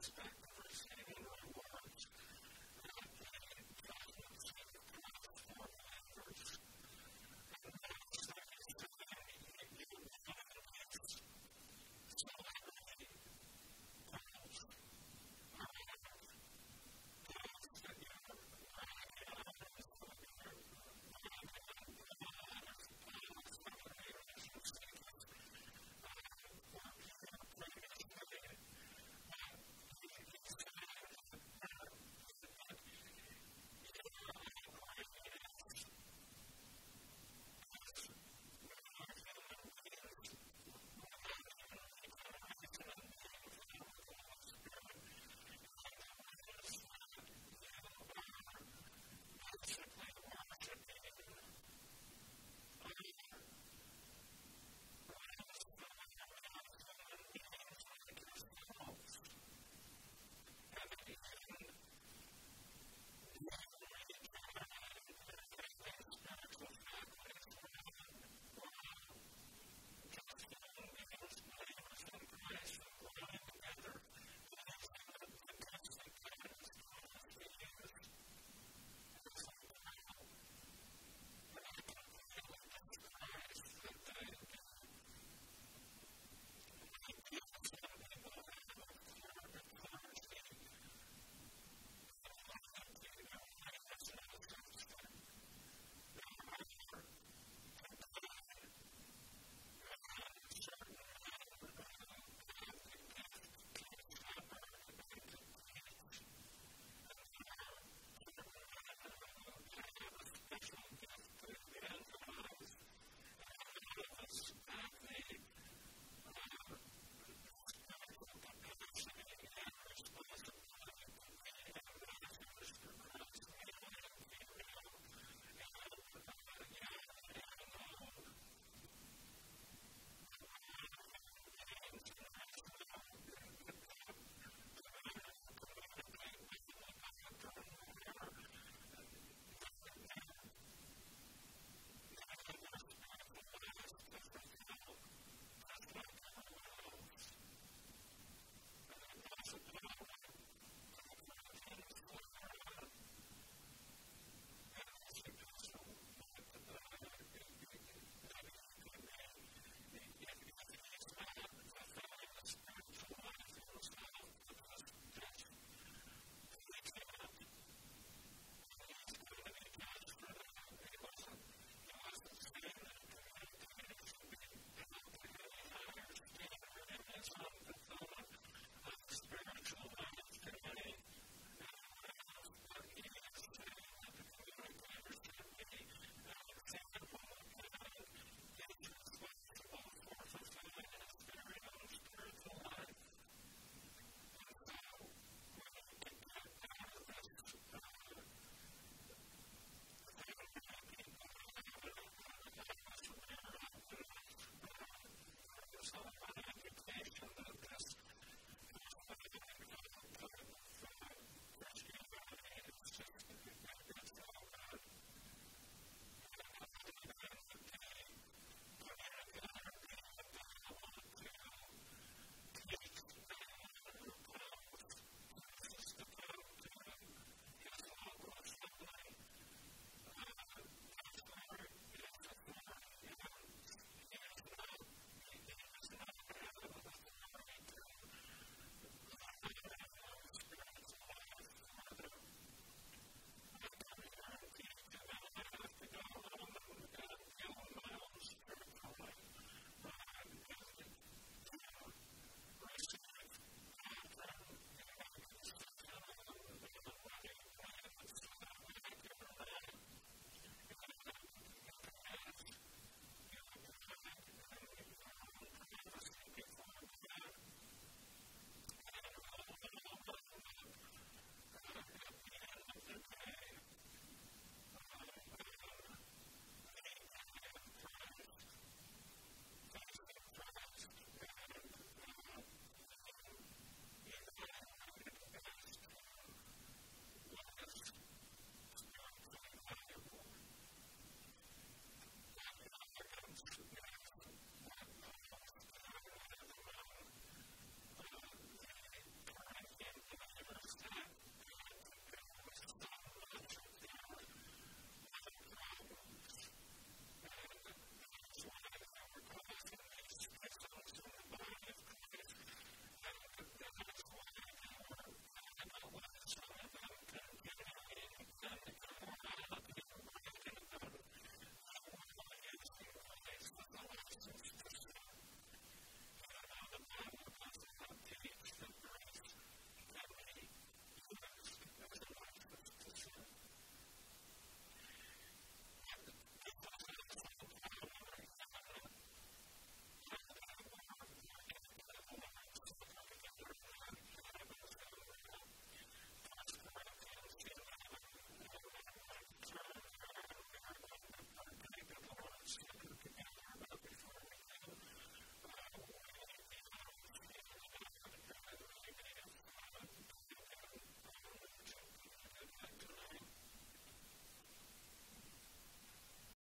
that's back